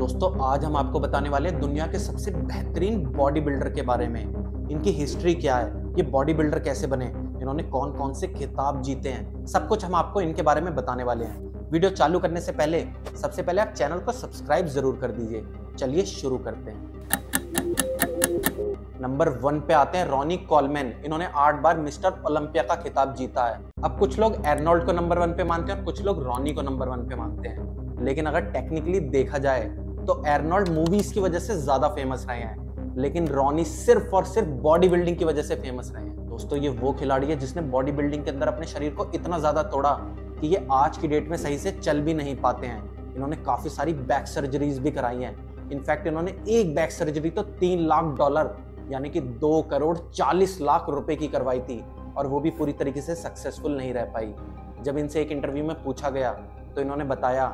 दोस्तों, आज हम आपको बताने वाले हैं दुनिया के सबसे बेहतरीन बॉडी बिल्डर के बारे में। इनकी हिस्ट्री क्या है? ये बॉडी बिल्डर कैसे बने? इन्होंने कौन कौन से खिताब जीते हैं? सब कुछ हम आपको इनके बारे में बताने वाले हैं। वीडियो चालू करने से पहले, सबसे पहले आप चैनल को सब्सक्राइब ज़रूर कर दीजिए। चलिए शुरू करते हैं। नंबर वन पे आते हैं रॉनी कॉलमैन। इन्होंने आठ बार मिस्टर ओलंपिया का खिताब जीता है। अब कुछ लोग एर्नोल्ड को नंबर वन पे मानते हैं और कुछ लोग रॉनी को नंबर वन पे मानते हैं। लेकिन अगर टेक्निकली देखा जाए तो एर्नोल्ड मूवीज़ की वजह से ज़्यादा फ़ेमस रहे हैं, लेकिन रॉनी सिर्फ़ और सिर्फ़ बॉडी बिल्डिंग की वजह से फ़ेमस रहे हैं। दोस्तों, ये वो खिलाड़ी है जिसने बॉडी बिल्डिंग के अंदर अपने शरीर को इतना ज़्यादा तोड़ा कि ये आज की डेट में सही से चल भी नहीं पाते हैं। इन्होंने काफ़ी सारी बैक सर्जरीज भी कराई हैं। इनफैक्ट इन्होंने एक बैक सर्जरी तो तीन लाख डॉलर यानी कि दो करोड़ चालीस लाख रुपए की करवाई थी, और वो भी पूरी तरीके से सक्सेसफुल नहीं रह पाई। जब इनसे एक इंटरव्यू में पूछा गया तो इन्होंने बताया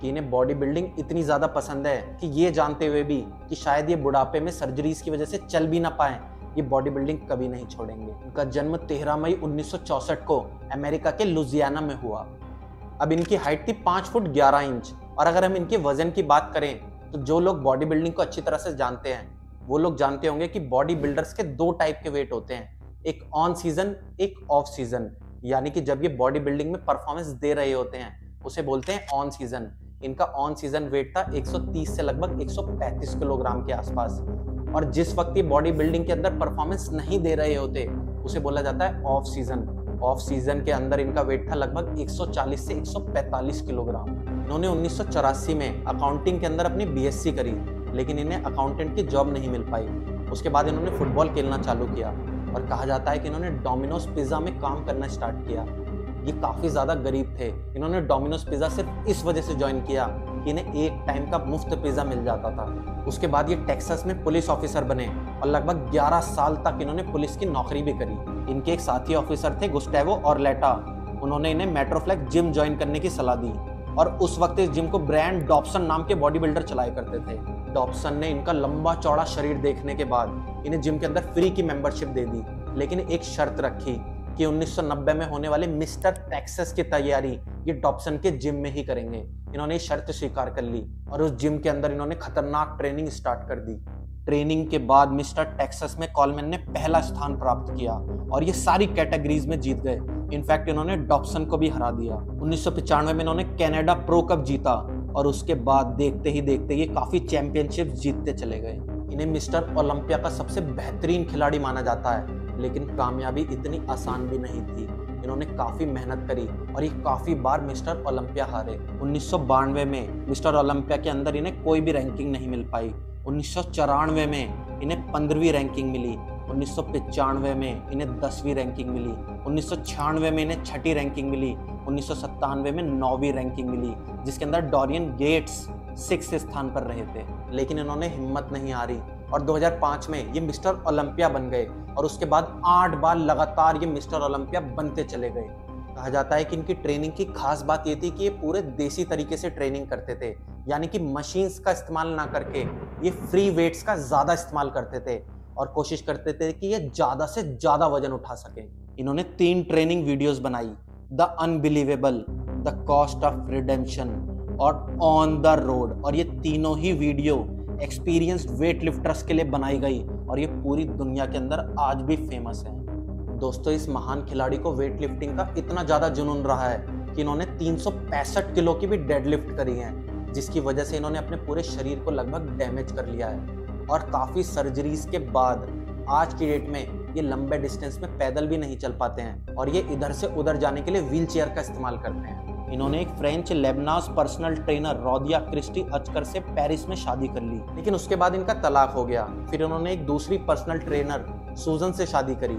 कि इन्हें बॉडी बिल्डिंग इतनी ज़्यादा पसंद है कि ये जानते हुए भी कि शायद ये बुढ़ापे में सर्जरीज की वजह से चल भी ना पाए। ये बॉडी बिल्डिंग कभी नहीं छोड़ेंगे। इनका जन्म 13 मई 1964 को अमेरिका के लुजियाना में हुआ। अब इनकी हाइट थी पाँच फुट ग्यारह इंच और अगर हम इनके वज़न की बात करें तो जो लोग बॉडी बिल्डिंग को अच्छी तरह से जानते हैं, वो लोग जानते होंगे कि बॉडी बिल्डर्स के दो टाइप के वेट होते हैं। एक ऑन सीज़न एक ऑफ़ सीज़न यानी कि जब ये बॉडी बिल्डिंग में परफॉर्मेंस दे रहे होते हैं, उसे बोलते हैं ऑन सीज़न इनका ऑन सीज़न वेट था 130 से लगभग 135 किलोग्राम के आसपास। और जिस वक्त ये बॉडी बिल्डिंग के अंदर परफॉर्मेंस नहीं दे रहे होते, उसे बोला जाता है ऑफ़ सीज़न ऑफ़ सीज़न के अंदर इनका वेट था लगभग 140 से 145 किलोग्राम। इन्होंने उन्नीस में अकाउंटिंग के अंदर अपनी बीएससी करी, लेकिन इन्हें अकाउंटेंट की जॉब नहीं मिल पाई। उसके बाद इन्होंने फुटबॉल खेलना चालू किया और कहा जाता है कि इन्होंने डोमिनोज पिज़्ज़ा में काम करना स्टार्ट किया। ये काफ़ी ज़्यादा गरीब थे। इन्होंने डोमिनोज पिज़्ज़ा सिर्फ़ इस वजह से ज्वाइन किया कि इन्हें एक टाइम का मुफ़्त पिज़्ज़ा मिल जाता था। उसके बाद ये टेक्सास में पुलिस ऑफिसर बने और लगभग 11 साल तक इन्होंने पुलिस की नौकरी भी करी। इनके एक साथी ऑफिसर थे गुस्टेवो और लेटा उन्होंने इन्हें मेट्रोफ्लैक जिम ज्वाइन करने की सलाह दी और उस वक्त इस जिम को ब्रांड डॉप्सन नाम के बॉडी बिल्डर चलाया करते थे। डॉप्सन ने इनका लंबा चौड़ा शरीर देखने के बाद इन्हें जिम के अंदर फ्री की मेंबरशिप दे दी, लेकिन एक शर्त रखी कि 1990 में होने वाले मिस्टर टेक्सस की तैयारी ये डॉप्सन के जिम में ही करेंगे। इन्होंने शर्त स्वीकार कर ली और उस जिम के अंदर इन्होंने खतरनाक ट्रेनिंग स्टार्ट कर दी। ट्रेनिंग के बाद मिस्टर टेक्सस में कॉलमैन ने पहला स्थान प्राप्त किया और ये सारी कैटेगरीज में जीत गए। इनफैक्ट इन्होंने डॉप्सन को भी हरा दिया। उन्नीस में इन्होंने कनाडा प्रो कप जीता और उसके बाद देखते ही देखते ये काफ़ी चैंपियनशिप जीतते चले गए। इन्हें मिस्टर ओलंपिया का सबसे बेहतरीन खिलाड़ी माना जाता है। लेकिन कामयाबी इतनी आसान भी नहीं थी। इन्होंने काफ़ी मेहनत करी और ये काफ़ी बार मिस्टर ओलंपिया हारे। उन्नीस सौ बानवे में मिस्टर ओलंपिया के अंदर इन्हें कोई भी रैंकिंग नहीं मिल पाई। उन्नीस सौ चौरानवे में इन्हें पंद्रहवीं रैंकिंग मिली। उन्नीस सौ पंचानवे में इन्हें दसवीं रैंकिंग मिली। उन्नीस सौ छियानवे में इन्हें छठी रैंकिंग मिली। उन्नीस सौ सत्तानवे में नौवीं रैंकिंग मिली, जिसके अंदर डॉरियन गेट्स सिक्स स्थान पर रहे थे। लेकिन इन्होंने हिम्मत नहीं हारी। और 2005 में ये मिस्टर ओलंपिया बन गए और उसके बाद आठ बार लगातार ये मिस्टर ओलंपिया बनते चले गए। कहा जाता है कि इनकी ट्रेनिंग की खास बात ये थी कि ये पूरे देसी तरीके से ट्रेनिंग करते थे, यानी कि मशीन्स का इस्तेमाल ना करके, ये फ्री वेट्स का ज़्यादा इस्तेमाल करते थे और कोशिश करते थे कि ये ज़्यादा से ज़्यादा वज़न उठा सके। इन्होंने तीन ट्रेनिंग वीडियोस बनाई, the unbelievable, the cost of redemption और ऑन द रोड और ये तीनों ही वीडियो एक्सपीरियंस्ड वेट लिफ्टर्स के लिए बनाई गई और ये पूरी दुनिया के अंदर आज भी फ़ेमस है। दोस्तों, इस महान खिलाड़ी को वेट लिफ्टिंग का इतना ज़्यादा जुनून रहा है कि इन्होंने तीन सौ पैंसठ किलो की भी डेड करी है, जिसकी वजह से इन्होंने अपने पूरे शरीर को लगभग डैमेज कर लिया है। और काफ़ी सर्जरीज के बाद, आज की डेट में ये लंबे डिस्टेंस में पैदल भी नहीं चल पाते हैं और ये इधर से उधर जाने के लिए व्हील का इस्तेमाल करते हैं। इन्होंने एक French Lebanese personal trainer, Rodia Christie Achkar से पेरिस में शादी कर ली। लेकिन उसके बाद इनका तलाक हो गया। फिर उन्होंने एक दूसरी पर्सनल ट्रेनर, सूजन से शादी करी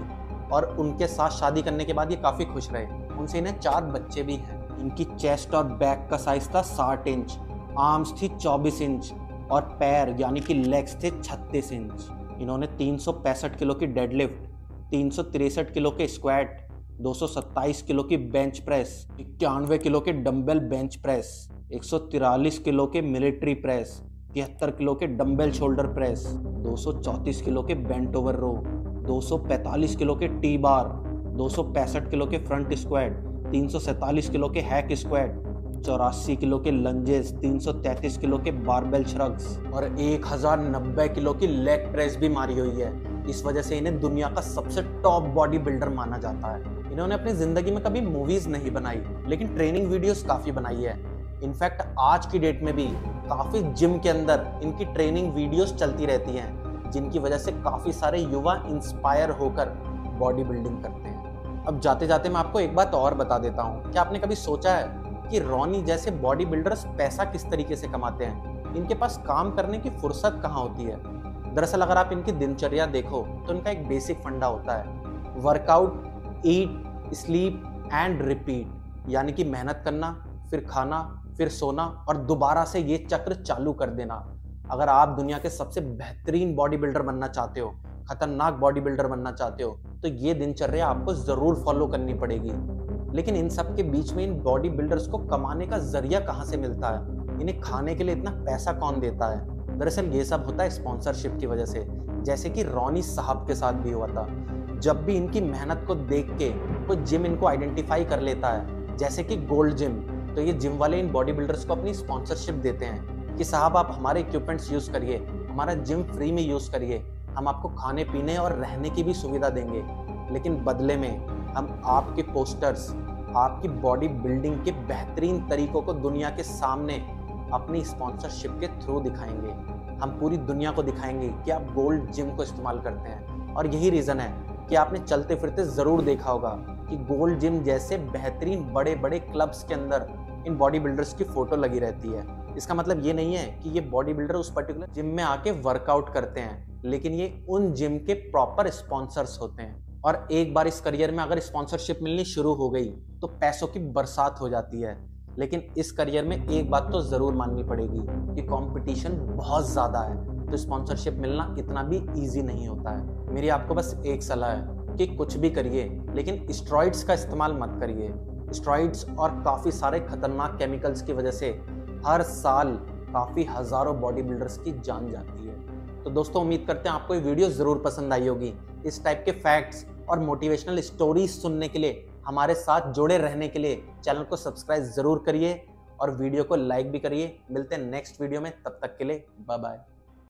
और उनके साथ शादी करने के बाद ये काफ़ी खुश रहे। उनसे इन्हें चार बच्चे भी हैं। इनकी चेस्ट और बैक का साइज़ था साठ इंच, आर्म्स थी चौबीस इंच और पैर, यानी कि लेग्स थे छत्तीस इंच। इन्होंने तीन सौ पैंसठ किलो की डेडलिफ्ट, तीन किलो के स्क्वाट 227 किलो की बेंच प्रेस, इक्यानवे किलो के डम्बल बेंच प्रेस, एक किलो के मिलिट्री प्रेस, तिहत्तर किलो के डम्बल शोल्डर प्रेस 234 किलो के बेंट ओवर रो 245 किलो के टी बार, दो सौ पैंसठ किलो के फ्रंट स्क्वाड, तीन किलो के हैक स्क्वाड, चौरासी किलो के लंजेस 333 किलो के बारबेल श्रग्स और 1090 किलो की लेग प्रेस भी मारी हुई है। इस वजह से इन्हें दुनिया का सबसे टॉप बॉडी बिल्डर माना जाता है। इन्होंने अपनी ज़िंदगी में कभी मूवीज़ नहीं बनाई, लेकिन ट्रेनिंग वीडियोस काफ़ी बनाई है। इनफैक्ट आज की डेट में भी काफ़ी जिम के अंदर इनकी ट्रेनिंग वीडियोस चलती रहती हैं, जिनकी वजह से काफ़ी सारे युवा इंस्पायर होकर बॉडी बिल्डिंग करते हैं। अब जाते जाते मैं आपको एक बात और बता देता हूँ। क्या आपने कभी सोचा है कि रॉनी जैसे बॉडी बिल्डर्स पैसा किस तरीके से कमाते हैं? इनके पास काम करने की फुर्सत कहाँ होती है? दरअसल अगर आप इनकी दिनचर्या देखो तो इनका एक बेसिक फंडा होता है। Workout eat sleep and repeat यानी कि मेहनत करना, फिर खाना, फिर सोना और दोबारा से ये चक्र चालू कर देना। अगर आप दुनिया के सबसे बेहतरीन बॉडी बिल्डर बनना चाहते हो, खतरनाक बॉडी बिल्डर बनना चाहते हो तो ये दिनचर्या आपको ज़रूर फॉलो करनी पड़ेगी। लेकिन इन सब के बीच में इन बॉडी बिल्डर्स को कमाने का ज़रिया कहाँ से मिलता है? इन्हें खाने के लिए इतना पैसा कौन देता है? दरअसल ये सब होता है स्पॉन्सरशिप की वजह से, जैसे कि रॉनी साहब के साथ भी हुआ था। जब भी इनकी मेहनत को देख के कोई जिम इनको आइडेंटिफाई कर लेता है, जैसे कि गोल्ड जिम तो ये जिम वाले इन बॉडी बिल्डर्स को अपनी स्पॉन्सरशिप देते हैं कि साहब आप हमारे इक्विपमेंट्स यूज़ करिए, हमारा जिम फ्री में यूज़ करिए, हम आपको खाने पीने और रहने की भी सुविधा देंगे। लेकिन बदले में हम आपके पोस्टर्स आपकी बॉडी बिल्डिंग के बेहतरीन तरीकों को दुनिया के सामने अपनी स्पॉन्सरशिप के थ्रू दिखाएँगे। हम पूरी दुनिया को दिखाएँगे कि आप गोल्ड जिम को इस्तेमाल करते हैं। और यही रीज़न है कि आपने चलते फिरते ज़रूर देखा होगा कि गोल्ड जिम जैसे बेहतरीन बड़े बड़े क्लब्स के अंदर इन बॉडी बिल्डर्स की फ़ोटो लगी रहती है। इसका मतलब ये नहीं है कि ये बॉडी बिल्डर उस पर्टिकुलर जिम में आके वर्कआउट करते हैं, लेकिन ये उन जिम के प्रॉपर स्पॉन्सर्स होते हैं। और एक बार इस करियर में अगर स्पॉन्सरशिप मिलनी शुरू हो गई तो पैसों की बरसात हो जाती है। लेकिन इस करियर में एक बात तो ज़रूर माननी पड़ेगी कि कंपटीशन बहुत ज़्यादा है। तो स्पॉन्सरशिप मिलना इतना भी ईजी नहीं होता है। मेरी आपको बस एक सलाह है कि कुछ भी करिए, लेकिन स्ट्रॉइड्स का इस्तेमाल मत करिए। स्ट्रॉइड्स और काफ़ी सारे खतरनाक केमिकल्स की वजह से हर साल काफ़ी हज़ारों बॉडी बिल्डर्स की जान जाती है। तो दोस्तों, उम्मीद करते हैं आपको ये वीडियो ज़रूर पसंद आई होगी। इस टाइप के फैक्ट्स और मोटिवेशनल स्टोरीज सुनने के लिए, हमारे साथ जुड़े रहने के लिए चैनल को सब्सक्राइब ज़रूर करिए और वीडियो को लाइक भी करिए। मिलते हैं नेक्स्ट वीडियो में, तब तक के लिए बाय बाय